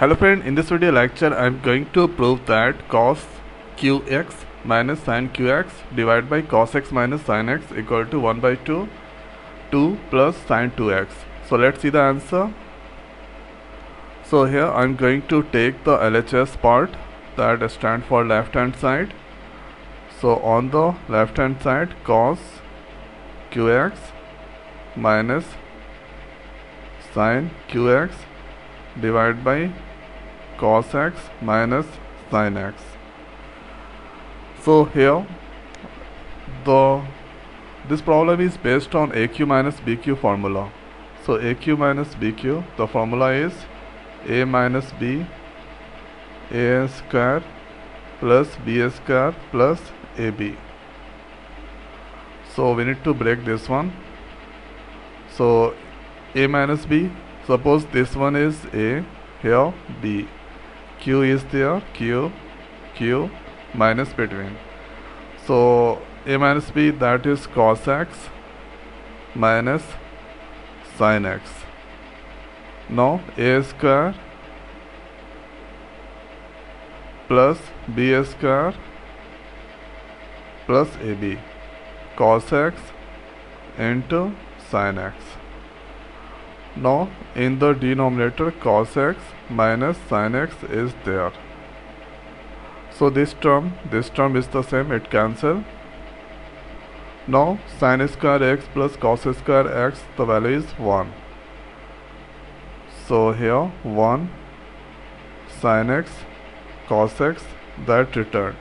Hello friend, in this video lecture I am going to prove that cos cube x minus sin cube x divided by cos x minus sin x equal to 1 by 2 2 plus sin 2x. So let's see the answer. So here I am going to take the LHS part that stand for left hand side. So on the left hand side cos cube x minus sin cube x divided by cos x minus sin x. So here the this problem is based on a cube minus b cube formula. So a cube minus b cube the formula is a minus b a square plus b square plus ab so we need to break this one. So a minus b suppose this one is a here b. Q is there q q minus between. So a minus b that is cos x minus sin x. Now a square plus b square plus ab cos x into sin x now in the denominator cos x minus sin x is there. So this term this term is the same it cancel. Now sin square x plus cos square x the value is 1 so here 1 sin x cos x that return.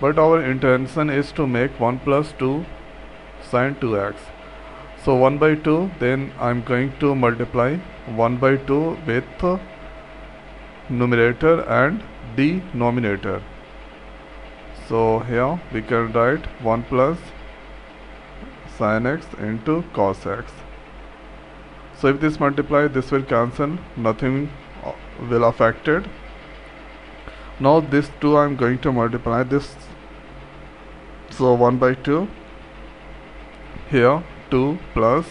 But our intention is to make 1 plus 2 sin 2x so 1 by 2 then I'm going to multiply 1 by 2 with numerator and denominator. So here we can write 1 plus sin x into cos x. So if this multiply this will cancel. Nothing uh, will affected now this 2 I'm going to multiply this. So 1 by 2 here 2 plus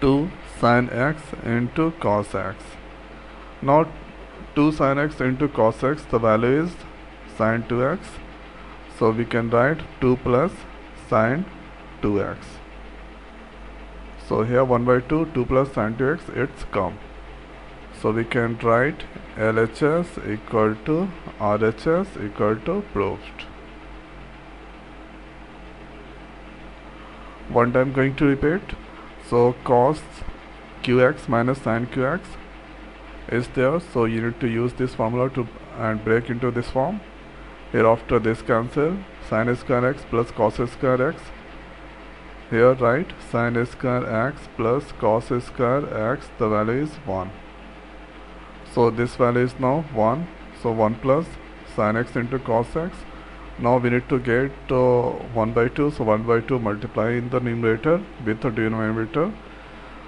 2 sin x into cos x. Now 2 sin x into cos x the value is sin 2x so we can write 2 plus sin 2x so here 1 by 2 2 plus sin 2x it's come. So we can write LHS equal to RHS equal to proved one time going to repeat so cos cube x minus sin cube x is there. So you need to use this formula to and break into this form. Here after this cancel sin square x plus cos square x. Here write sin square x plus cos square x the value is 1 so this value is now 1 so 1 plus sin x into cos x now we need to get uh, 1 by 2 so 1 by 2 multiply in the numerator with the denominator.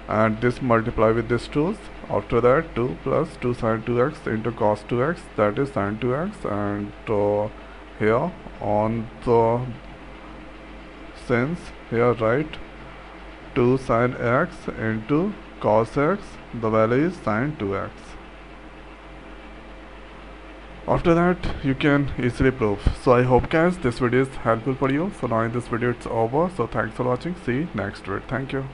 And this multiply with this 2 after that 2 plus 2 sin 2x into cos 2x that is sin 2x and uh, here on the since here write 2 sin x into cos x. The value is sin 2x after that you can easily prove. So i hope guys this video is helpful for you. So now in this video it's over. So thanks for watching. See you next video. Thank you